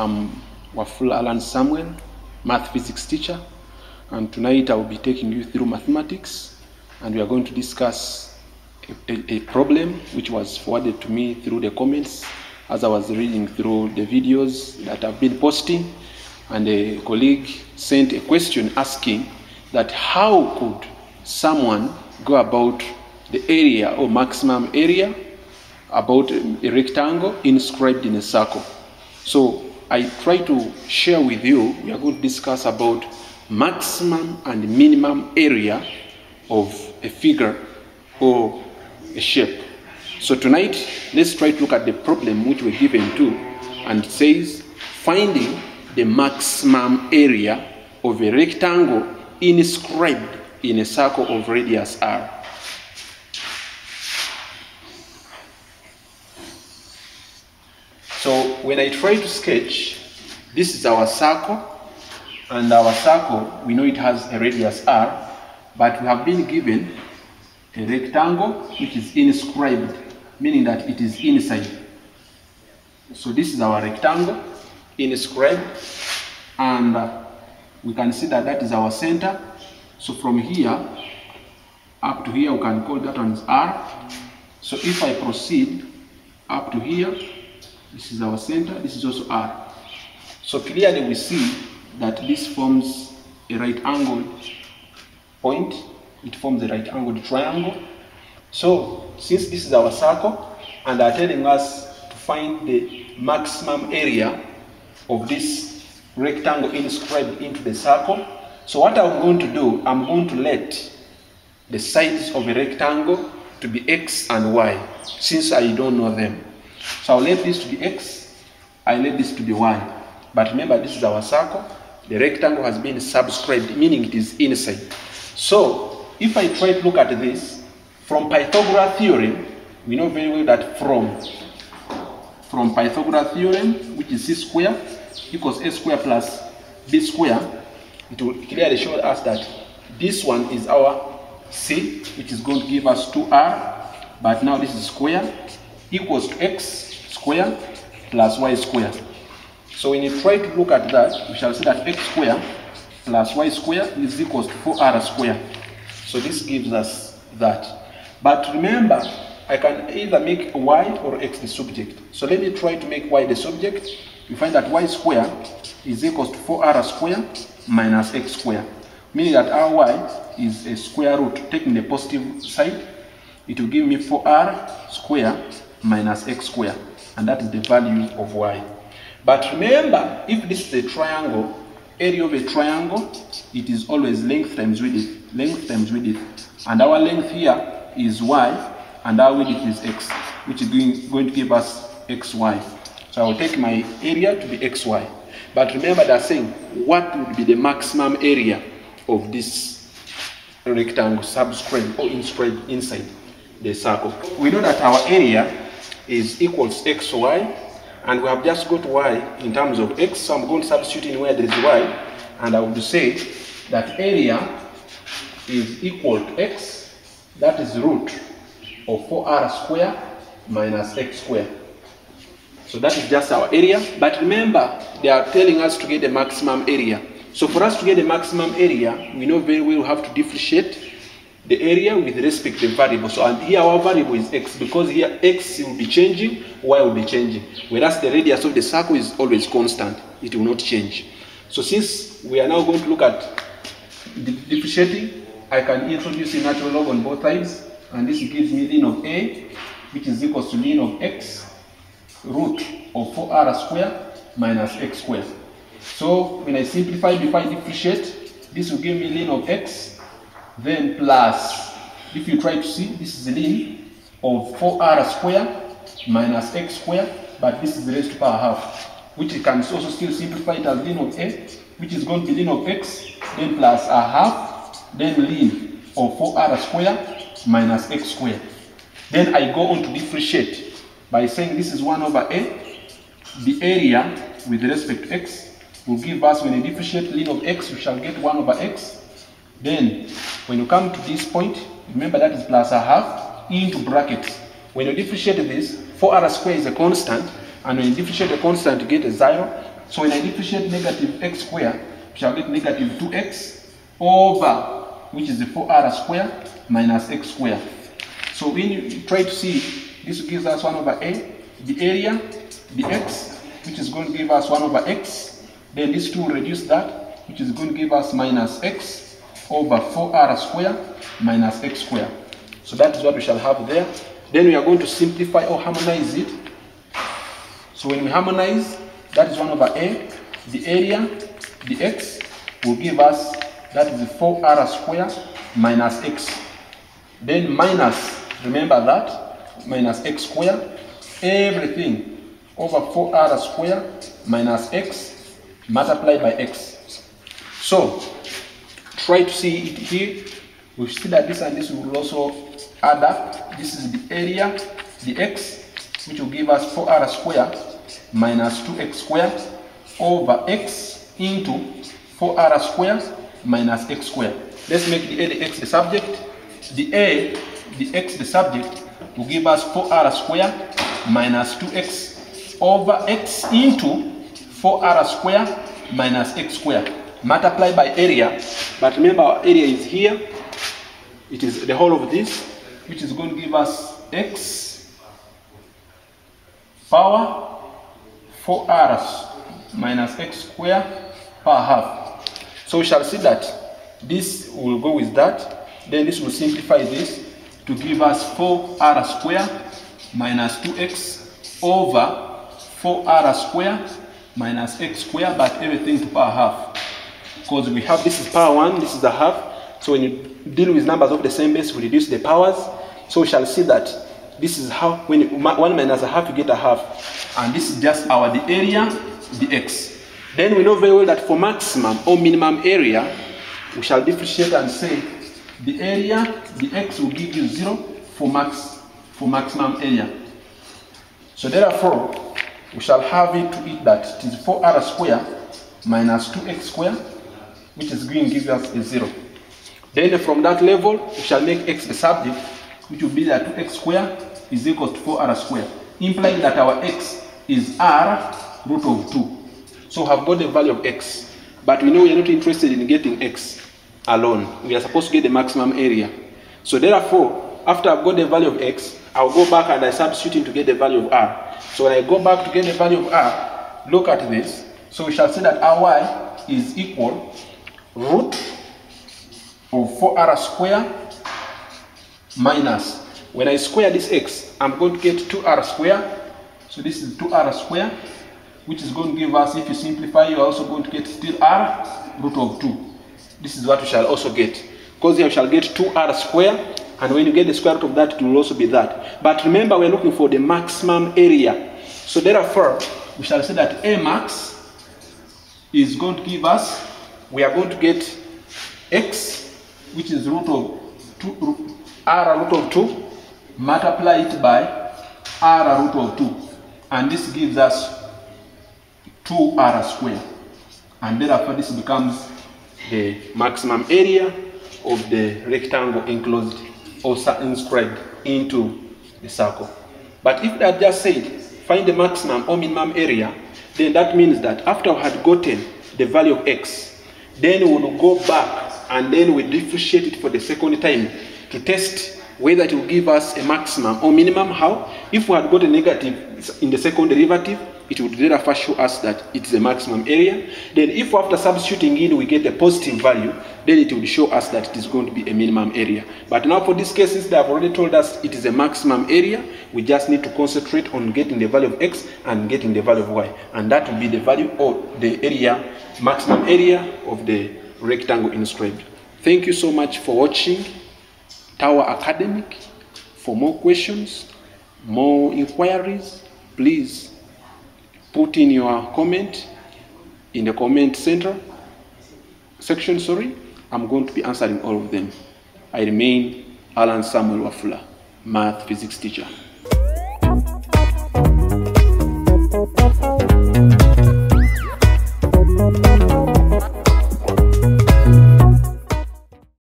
I'm Wafula Alan Samuel, math physics teacher, and tonight I will be taking you through mathematics, and we are going to discuss a, a, a problem which was forwarded to me through the comments as I was reading through the videos that I've been posting, and a colleague sent a question asking that how could someone go about the area or maximum area about a rectangle inscribed in a circle. So I try to share with you, we are going to discuss about maximum and minimum area of a figure or a shape. So tonight, let's try to look at the problem which we're given to, and it says finding the maximum area of a rectangle inscribed in a circle of radius r. So when I try to sketch, this is our circle, and our circle, we know it has a radius r, but we have been given a rectangle which is inscribed, meaning that it is inside. So this is our rectangle inscribed, and uh, we can see that that is our center. So from here up to here, we can call that one r. So if I proceed up to here, this is our center, this is also R. So clearly we see that this forms a right angled point. It forms a right angled triangle. So since this is our circle and are telling us to find the maximum area of this rectangle inscribed into the circle. So what I'm going to do, I'm going to let the sides of a rectangle to be x and y since I don't know them. So I'll let this to be x, I let this to be y. But remember, this is our circle. The rectangle has been subscribed, meaning it is inside. So if I try to look at this, from Pythagoras theorem, we know very well that from, from Pythagoras theorem, which is c square equals a square plus b square, it will clearly show us that this one is our c, which is going to give us 2r, but now this is square equals to x square plus y square. So when you try to look at that, we shall see that x square plus y square is equals to 4r square. So this gives us that. But remember, I can either make y or x the subject. So let me try to make y the subject. You find that y square is equals to 4r square minus x square. Meaning that our y is a square root. Taking the positive side, it will give me 4r square minus x square and that is the value of y. But remember, if this is a triangle, area of a triangle, it is always length times width, length times width. And our length here is y and our width is x, which is going, to give us xy. So I will take my area to be xy. But remember they're saying, what would be the maximum area of this rectangle subscribed or inscribed inside the circle? We know that our area is equals xy and we have just got y in terms of x so I'm going to substitute in where there is y and I would say that area is equal to x that is root of 4r square minus x square. So that is just our area but remember they are telling us to get the maximum area. So for us to get the maximum area we know very well we have to differentiate the area with respect to the variable. So and here our variable is x because here x will be changing, y will be changing. Whereas the radius of the circle is always constant. It will not change. So since we are now going to look at differentiating, I can introduce a natural log on both sides. And this gives me ln of a, which is equal to ln of x root of 4r square minus x square. So when I simplify before I differentiate, this will give me ln of x then plus, if you try to see, this is the ln of 4r square minus x square, but this is the raised to power half, which you can also still simplify it as ln of a, which is going to be ln of x, then plus a half, then ln of 4r square minus x square. Then I go on to differentiate by saying this is 1 over a, the area with respect to x will give us, when you differentiate ln of x, we shall get 1 over x, then, when you come to this point, remember that is plus a half into brackets. When you differentiate this, 4r squared is a constant, and when you differentiate a constant, you get a zero, So when I differentiate negative x square, we shall get negative 2x over, which is the 4r square minus x square. So when you try to see, this gives us 1 over a, the area, the x, which is going to give us 1 over x. Then this 2 reduce that, which is going to give us minus x over 4r square minus x square. So that is what we shall have there. Then we are going to simplify or harmonize it. So when we harmonize, that is 1 over a. The area, the x, will give us, that is 4r square minus x. Then minus, remember that, minus x square. Everything over 4r square minus x multiplied by x. So, try to see it here. We see that this and this will also add up. This is the area, the x, which will give us 4r square minus 2x square over x into 4r square minus x square. Let's make the a the x the subject. The a, the x the subject, will give us 4r square minus 2x over x into 4r square minus x square multiplied by area. But remember our area is here. It is the whole of this, which is going to give us x power 4r minus x square per half. So we shall see that this will go with that. Then this will simplify this to give us 4r square minus 2x over 4r square minus x square, but everything to power half. Because we have this is power 1, this is a half. So when you deal with numbers of the same base, we reduce the powers. So we shall see that this is how, when you, 1 minus a half, you get a half. And this is just our the area, the x. Then we know very well that for maximum or minimum area, we shall differentiate and say the area, the x will give you 0 for max for maximum area. So therefore, we shall have it to it that it is 4r square minus 2x square, which is going to give us a 0. Then from that level, we shall make x the subject, which will be that 2x square is equal to 4r square, implying that our x is r root of 2. So we have got the value of x, but we know we are not interested in getting x alone. We are supposed to get the maximum area. So therefore, after I've got the value of x, I'll go back and I substitute in to get the value of r. So when I go back to get the value of r, look at this. So we shall see that ry is equal root of 4r square minus, when I square this x, I'm going to get 2r square. So this is 2r square, which is going to give us, if you simplify, you're also going to get still r root of 2. This is what you shall also get. Because we shall get 2r square and when you get the square root of that, it will also be that. But remember, we're looking for the maximum area. So therefore, we shall say that A max is going to give us, we are going to get x, which is root of 2, r root of 2, multiply it by r root of 2. And this gives us 2r squared. And therefore, this becomes the maximum area of the rectangle enclosed or inscribed into the circle. But if I just said, find the maximum or minimum area, then that means that after we had gotten the value of x, then we will go back and then we differentiate it for the second time to test whether it will give us a maximum or minimum. How? If we had got a negative in the second derivative, it would therefore show us that it's a maximum area. Then if after substituting in we get a positive value, then it will show us that it is going to be a minimum area. But now for these cases, they have already told us it is a maximum area. We just need to concentrate on getting the value of x and getting the value of y. And that will be the value of the area, maximum area of the rectangle inscribed. Thank you so much for watching Tower Academic. For more questions, more inquiries, please put in your comment in the comment center section sorry i'm going to be answering all of them i remain alan samuel wafula math physics teacher